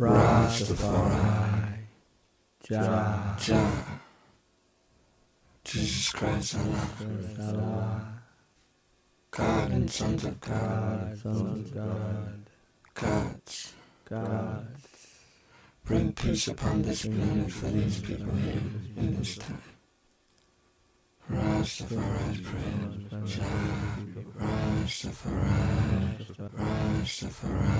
Rastafari. Jah. Jesus Christ, Allah. God and sons of God. Sons of God. Gods. God. Bring peace upon this planet for these people here in this time. Rastafari pray. Jah. Rastafari. Rastafari.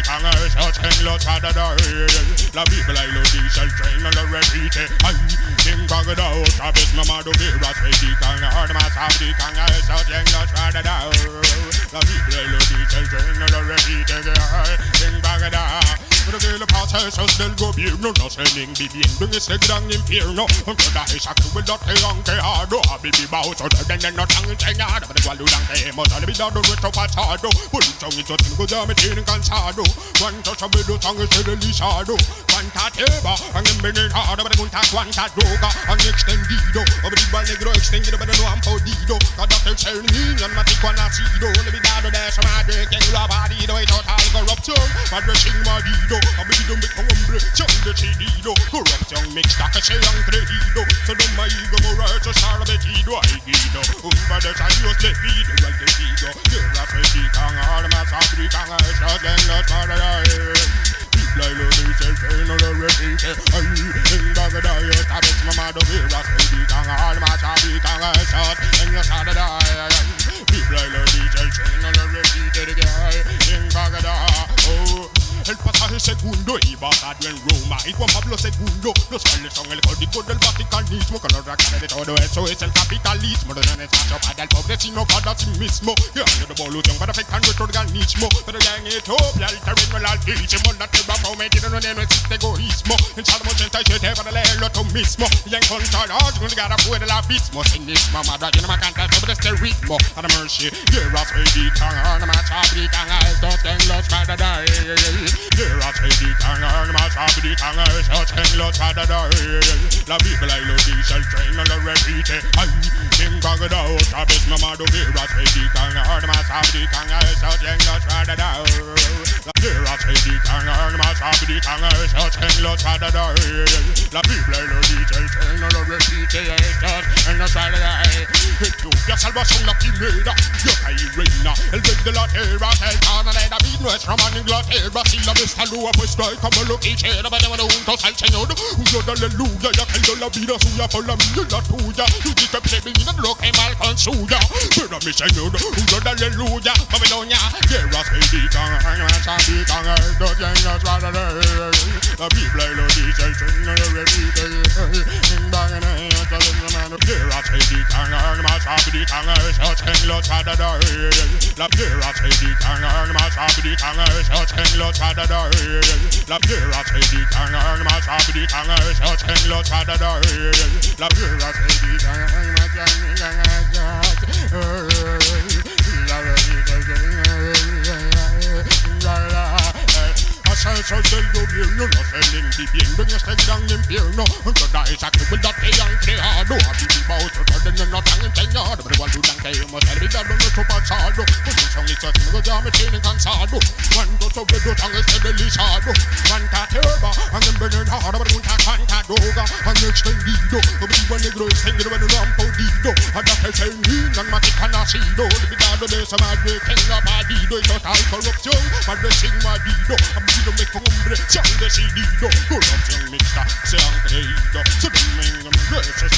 sabdi kanger, so chenglo chadada. La Bible I lo diesel train, la repeat. Ay, ding bagada, sabes mama do you're a teddy kanger, ma sabdi kanger, so chenglo chadada. La Bible I lo diesel train, la repeat. Ding bagada. Pero que le pasa eso es del gobierno, no se ning viviendo en ese gran infierno. Aunque la esa crueldad que han creado, a vivir bajo su orden no tan enseñado. Pero igual durante hemos olvidado nuestro pasado. Por un chonguito tengo ya me tienen cansado. Cuántos sabidos han esterilizado. Cuánta teba han envenenado. Pregunta cuánta droga han extendido. Abrigo negro extendido, pero no han podido. Cada tercer niño almático ha nacido. Olvidado de su madre, quien lo ha parido. Y total corrupción, madre sin marido. Ha vivido un viejo hombre, se han decidido. Corrupción mixta que se han creído. Sodoma y Gomorra, eso se ha repetido. Ay, Guido, un par de años le pido igual que pido. Tierra predican, armas fabrican, esas lenguas para Biblia y lo dice el que no lo repite. Ay, en Bagdad, esta vez mamá do tierra predican, armas fabrican, esas lenguas para Biblia y lo dice el que no lo repite. En Bagdad, oh. El pasaje segundo iba basado en Roma y Juan Pablo II. Los cuales son el código del vaticanismo. Que lo requiere de todo eso es el capitalismo. No es espacio para el pobre, sino para sí mismo. Y hay revolución para afectar nuestro organismo. Pero ya en Etiopía, el terreno el altísimo. La tierra prometida no, no existe egoísmo. En Salmo 87 para leerlo tú mismo. Y encontrarás un lugar afuera del abismo. Sin Cinismo, madre, yo no me canta sobre este ritmo. A la mercy, guerras predican, armas fabrican, estos en los para kanger, ma sabdi kanger, so chenglo chadada. La Bible I love lo diesel train, la repeat. Ay, king bagada, sabes mama do you're a teddy kanger, ma sabdi kanger, so chenglo chadada. You're a teddy kanger, ma sabdi kanger, so chenglo chadada. La Bible I lo diesel train, la repeat. So chenglo chadada. Etiopía salvación la primera, yo caí reina, el rey de la tierra, el nuestra mano Inglaterra, si la ves saluda pues trae como lo quisiera, venimos juntos al Señor, Dios de aleluya, ya que la vida suya por la mía y la tuya, y dice prevenido lo que mal con suya, pero mi Señor, Dios de aleluya, Babilonia, guerras se dedican, se dedican a estos llenos para leer, la Biblia lo dice, el Señor lo repite, guerras se dedican, más abdican, esos en los para leer, la guerra se dedican, más abdican, esos en los para leer, la guerra se dedican, más abdican, esos en los para leer, la guerra se dedican, más abdican, Ascensos del gobierno no gran infierno. Toda esa crueldad que han creado A vivir bajo otro orden no tan enseñado. Pero igual dudan que hemos olvidado nuestro pasado Pues son esos que ya me tienen cansado. Cuántos obreros han esterilizado Cuánta tierra han envenenado Pregunta cuánta droga han extendido. Vivo negro extendido pero no han podido Hasta que se niñan más que han nacido. Olvidado de esa madre que no ha parido Y total corrupción, madre sin marido Han vivido me con hombre, se han decidido Corrupción mixta, se han creído Se ven en se ha repetido Han vivido de gente no lo hayan dado tan